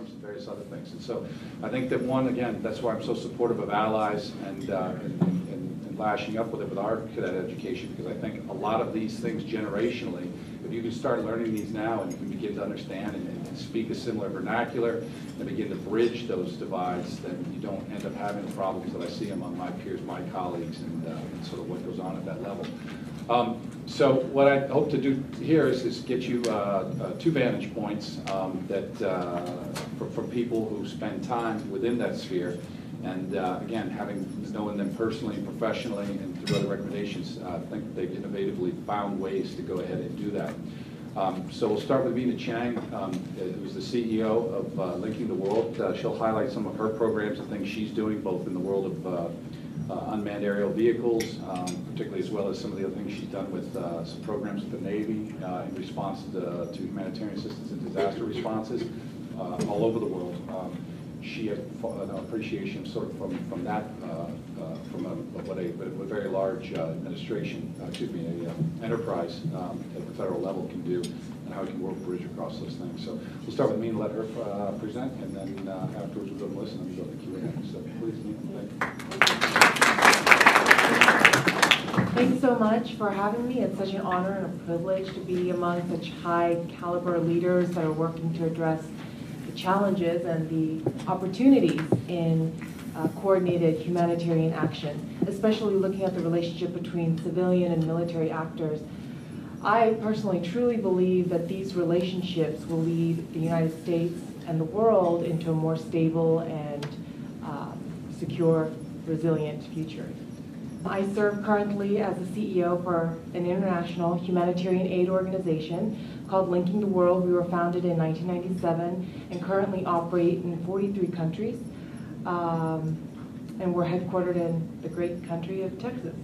uniforms and various other things. And so I think that one, again, that's why I'm so supportive of allies and, uh, and, and and lashing up with it with our cadet education, because I think a lot of these things generationally, if you can start learning these now and you can begin to understand and, and speak a similar vernacular and begin to bridge those divides, then you don't end up having the problems that I see among my peers, my colleagues, and, uh, and sort of what goes on at that level. Um, so what I hope to do here is, is get you uh, uh, two vantage points um, that uh, from, people who spend time within that sphere. And uh, again, having known them personally and professionally and through other recommendations, uh, I think they've innovatively found ways to go ahead and do that. Um, So we'll start with Mina Chang, um, who's the CEO of uh, Linking the World. Uh, She'll highlight some of her programs and things she's doing, both in the world of uh, uh, unmanned aerial vehicles, um, particularly as well as some of the other things she's done with uh, some programs with the Navy uh, in response to, to humanitarian assistance and disaster responses uh, all over the world. Um, She fo- an appreciation sort of from, from that, uh, uh, from a, what a, a very large administration, excuse me, a uh, enterprise um, at the federal level can do and how it can work bridge across those things. So we'll start with me and let her present, and then afterwards we'll go to Melissa and we'll go to Q and A. So please, Mina, thank you. Thanks so much for having me. It's such an honor and a privilege to be among such high caliber leaders that are working to address the challenges and the opportunities in uh, coordinated humanitarian action, especially looking at the relationship between civilian and military actors. I personally truly believe that these relationships will lead the United States and the world into a more stable and um, secure, resilient future. I serve currently as the CEO for an international humanitarian aid organization called Linking the World. We were founded in 1997 and currently operate in 43 countries. Um, and we're headquartered in the great country of Texas.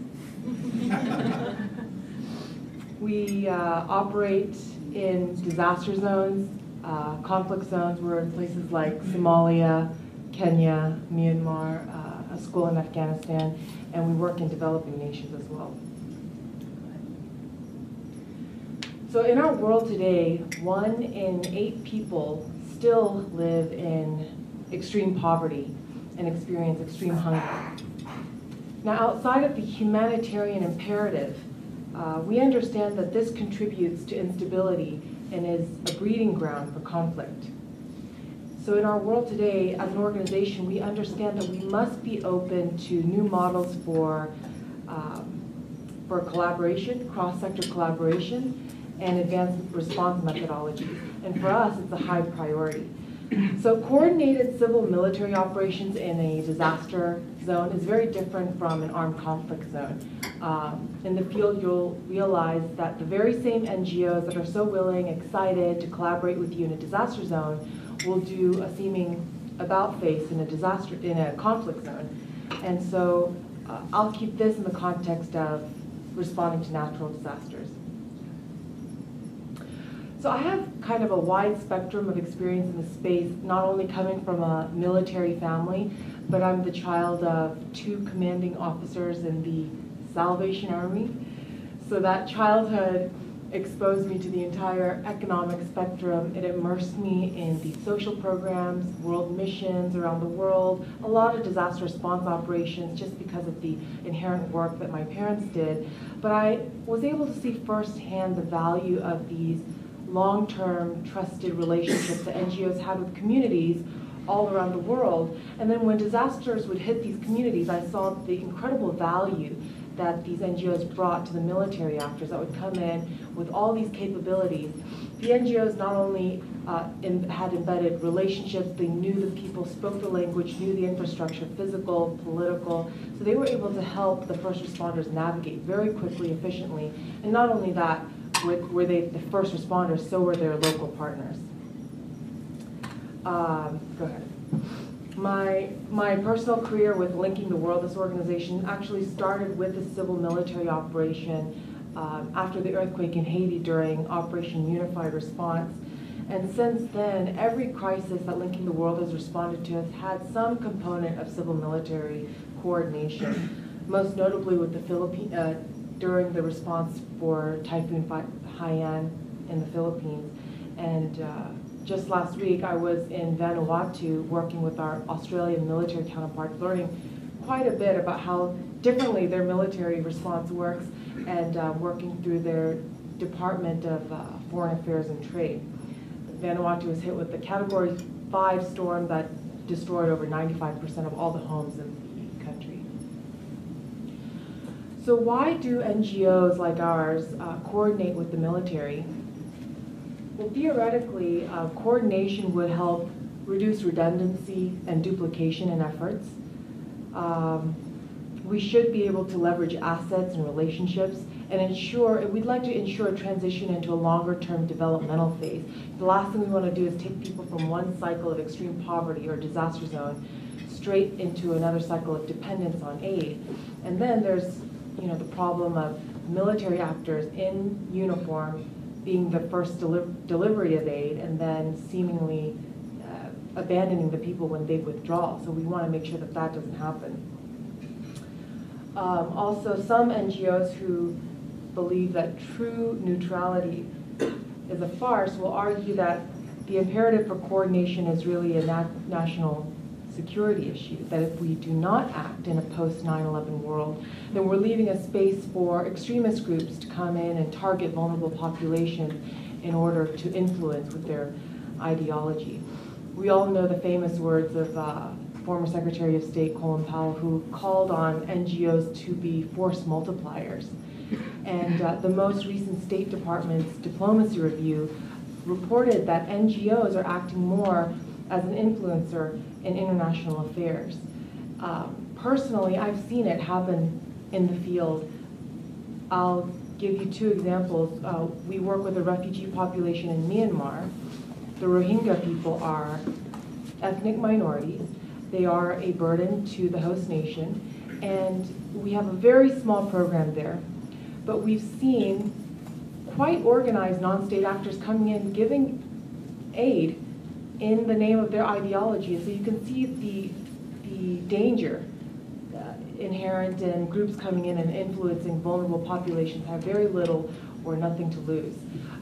we uh, operate in disaster zones, uh, conflict zones. We're in places like Somalia, Kenya, Myanmar, uh, a school in Afghanistan, and we work in developing nations as well. So in our world today, one in eight people still live in extreme poverty and experience extreme hunger. Now, outside of the humanitarian imperative, uh, we understand that this contributes to instability and is a breeding ground for conflict. So in our world today, as an organization, we understand that we must be open to new models for, um, for collaboration, cross-sector collaboration, and advanced response methodologies. And for us, it's a high priority. So coordinated civil-military operations in a disaster zone is very different from an armed conflict zone. Um, in the field, you'll realize that the very same NGOs that are so willing, excited to collaborate with you in a disaster zone will do a seeming about face in a disaster, in a conflict zone. And so uh, I'll keep this in the context of responding to natural disasters. So I have kind of a wide spectrum of experience in the space, not only coming from a military family, but I'm the child of two commanding officers in the Salvation Army. So that childhood exposed me to the entire economic spectrum. It immersed me in the social programs, world missions around the world, a lot of disaster response operations just because of the inherent work that my parents did. But I was able to see firsthand the value of these long-term trusted relationships that NGOs had with communities all around the world. And then when disasters would hit these communities, I saw the incredible value that these NGOs brought to the military actors that would come in with all these capabilities. The NGOs not only uh, in, had embedded relationships, they knew the people, spoke the language, knew the infrastructure, physical, political, so they were able to help the first responders navigate very quickly, efficiently. And not only that, with, were they the first responders, so were their local partners. Um, go ahead. My, my personal career with Linking the World, this organization, actually started with a civil military operation um, after the earthquake in Haiti during Operation Unified Response. And since then, every crisis that Linking the World has responded to has had some component of civil military coordination, most notably with the Philippines, uh, during the response for Typhoon Haiyan in the Philippines. And uh, just last week, I was in Vanuatu working with our Australian military counterparts, learning quite a bit about how differently their military response works and uh, working through their Department of uh, Foreign Affairs and Trade. Vanuatu was hit with the Category 5 storm that destroyed over 95% of all the homes in the country. So why do NGOs like ours uh, coordinate with the military? Well, theoretically, uh, coordination would help reduce redundancy and duplication in efforts. Um, we should be able to leverage assets and relationships and ensure, we'd like to ensure a transition into a longer-term developmental phase. The last thing we want to do is take people from one cycle of extreme poverty or disaster zone straight into another cycle of dependence on aid. And then there's, you know, the problem of military actors in uniform being the first deli delivery of aid and then seemingly uh, abandoning the people when they withdraw. So we want to make sure that that doesn't happen. Um, also, some NGOs who believe that true neutrality is a farce will argue that the imperative for coordination is really a nat national security issue, that if we do not act in a post 9-11 world, then we're leaving a space for extremist groups to come in and target vulnerable populations in order to influence with their ideology. We all know the famous words of uh, former Secretary of State Colin Powell, who called on NGOs to be force multipliers. And uh, the most recent State Department's diplomacy review reported that NGOs are acting more as an influencer in international affairs. Um, personally, I've seen it happen in the field. I'll give you two examples. Uh, we work with a refugee population in Myanmar. The Rohingya people are ethnic minorities. They are a burden to the host nation. And we have a very small program there. But we've seen quite organized non-state actors coming in giving aid in the name of their ideology. So you can see the, the danger inherent in groups coming in and influencing vulnerable populations have very little or nothing to lose.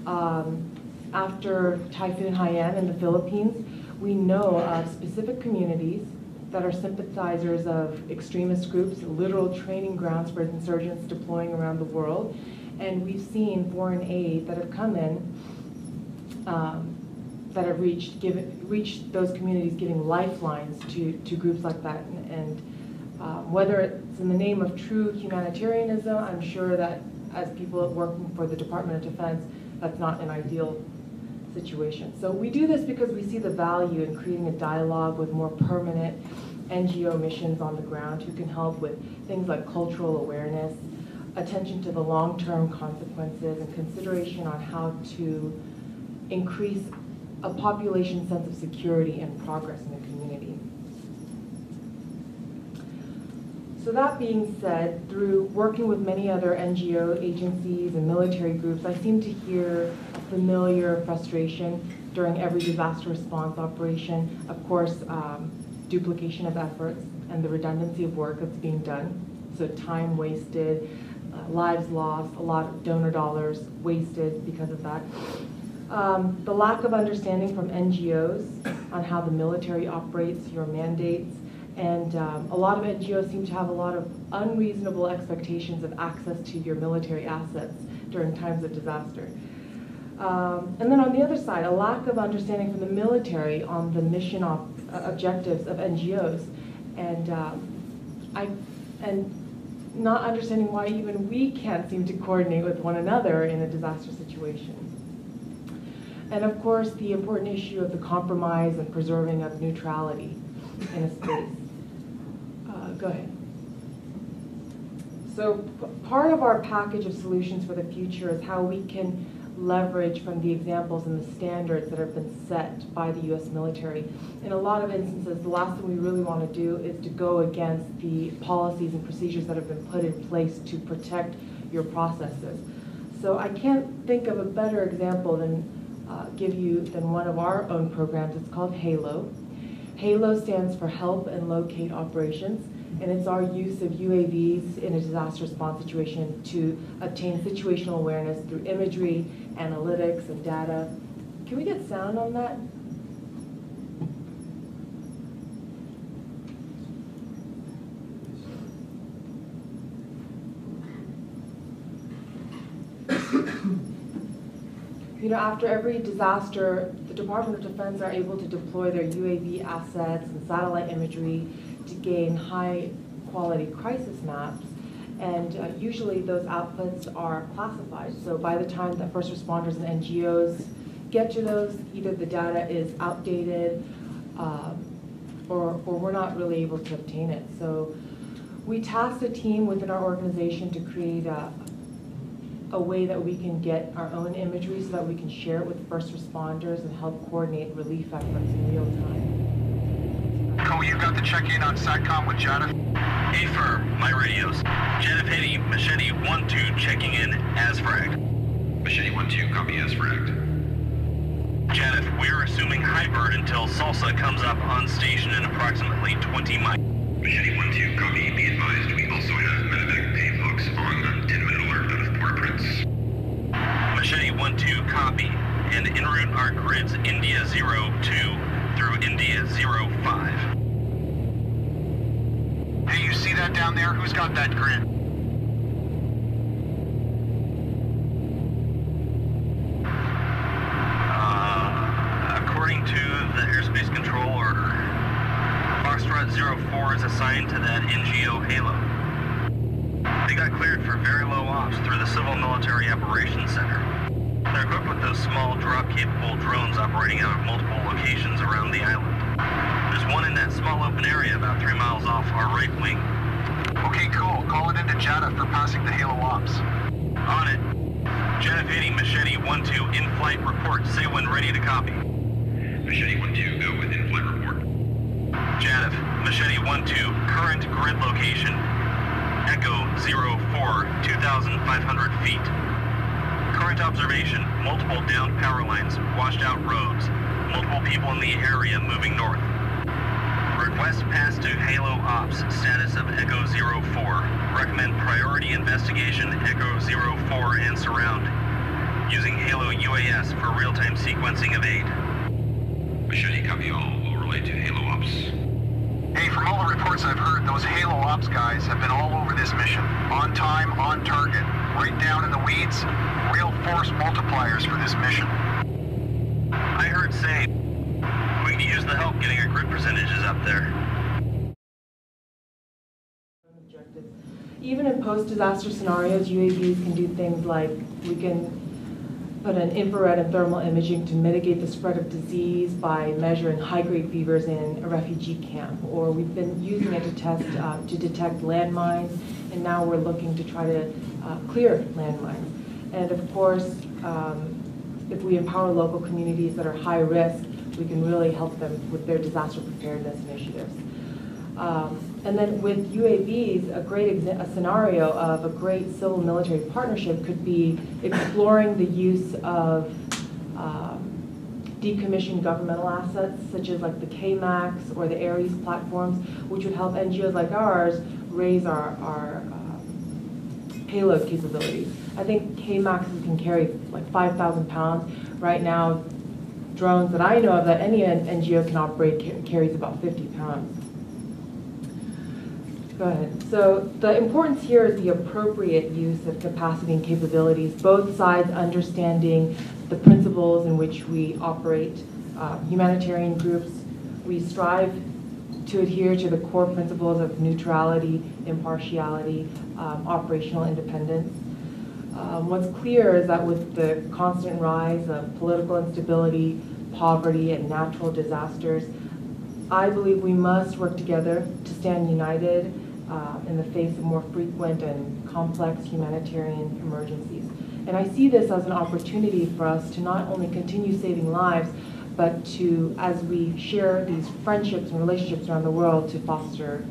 Um, after Typhoon Haiyan in the Philippines, we know of specific communities that are sympathizers of extremist groups, literal training grounds for insurgents deploying around the world. And we've seen foreign aid that have come in um, that have reached, given, reached those communities giving lifelines to, to groups like that. And, and um, whether it's in the name of true humanitarianism, I'm sure that as people working for the Department of Defense, that's not an ideal situation. So we do this because we see the value in creating a dialogue with more permanent NGO missions on the ground who can help with things like cultural awareness, attention to the long-term consequences, and consideration on how to increase a population sense of security and progress in the community. So that being said, through working with many other NGO agencies and military groups, I seem to hear a familiar frustration during every disaster response operation. Of course, um, duplication of efforts and the redundancy of work that's being done. So time wasted, uh, lives lost, a lot of donor dollars wasted because of that. Um, the lack of understanding from NGOs on how the military operates, your mandates, and um, a lot of NGOs seem to have a lot of unreasonable expectations of access to your military assets during times of disaster. Um, and then on the other side, a lack of understanding from the military on the mission op uh, objectives of NGOs, and um, I and not understanding why even we can't seem to coordinate with one another in a disaster situation. And of course, the important issue of the compromise and preserving of neutrality in a space. Uh, go ahead. So part of our package of solutions for the future is how we can leverage from the examples and the standards that have been set by the U.S. military. In a lot of instances, the last thing we really want to do is to go against the policies and procedures that have been put in place to protect your processes. So I can't think of a better example than uh, give you then one of our own programs. It's called HALO. HALO stands for Help and Locate Operations, and it's our use of UAVs in a disaster response situation to obtain situational awareness through imagery, analytics, and data. Can we get sound on that? You know, after every disaster, the Department of Defense are able to deploy their UAV assets and satellite imagery to gain high-quality crisis maps. And uh, usually those outputs are classified. So by the time that first responders and NGOs get to those, either the data is outdated um, or, or we're not really able to obtain it. So we tasked a team within our organization to create a, a way that we can get our own imagery so that we can share it with first responders and help coordinate relief efforts in real time. Cole, you got the check-in on SATCOM with Jada? Affirm, my radios. Janipedi, Machete 1-2 checking in as fragged. Machete 1-2, copy as fragged. Janif, we're assuming hybrid until Salsa comes up on station in approximately 20 miles. Machete 1-2, copy. Be advised, we also have medevac Pave Hawks on uh, 10-minute alert Port-au-Prince. Machete 1-2 copy, and en route are grids India 02 through India 05. Hey, you see that down there? Who's got that grid? Uh, according to the airspace control order, Foxtrot 04 is assigned to that NGO Halo. They got cleared for very low ops through the Civil Military Operations Center. They're equipped with those small drop-capable drones operating out of multiple locations around the island. There's one in that small open area about three miles off our right wing. Okay, cool. Call it into Jada for passing the Halo Ops. On it. Janifati Machete 1-2 in-flight report. Say when ready to copy. Machete 1-2, go with in-flight report. Janif, Machete 1-2, current grid location. Echo 04, 2,500 feet. Current observation, multiple downed power lines, washed out roads, multiple people in the area moving north. Request pass to Halo Ops, status of Echo 04. Recommend priority investigation Echo 04 and surround. Using Halo UAS for real-time sequencing of aid. Machete, copy all. Will relay to Halo Ops. Hey, from all the reports I've heard, those Halo Ops guys have been all over this mission. On time, on target, right down in the weeds. Real force multipliers for this mission. I heard say we can use the help getting our grid percentages up there. Even in post-disaster scenarios, UAVs can do things like we can put an infrared and thermal imaging to mitigate the spread of disease by measuring high-grade fevers in a refugee camp. Or we've been using it to test, uh, to detect landmines, and now we're looking to try to uh, clear landmines. And of course, um, if we empower local communities that are high risk, we can really help them with their disaster preparedness initiatives. Um, and then with UAVs, a great a scenario of a great civil military partnership could be exploring the use of um, decommissioned governmental assets, such as like the KMAX or the Ares platforms, which would help NGOs like ours raise our, our um, payload capabilities. I think KMAXs can carry like 5,000 pounds. Right now, drones that I know of that any NGO can operate carries about 50 pounds. Go ahead. So the importance here is the appropriate use of capacity and capabilities, both sides understanding the principles in which we operate. Uh, humanitarian groups, we strive to adhere to the core principles of neutrality, impartiality, um, operational independence. Um, what's clear is that with the constant rise of political instability, poverty, and natural disasters, I believe we must work together to stand united uh, in the face of more frequent and complex humanitarian emergencies. And I see this as an opportunity for us to not only continue saving lives, but to, as we share these friendships and relationships around the world, to foster.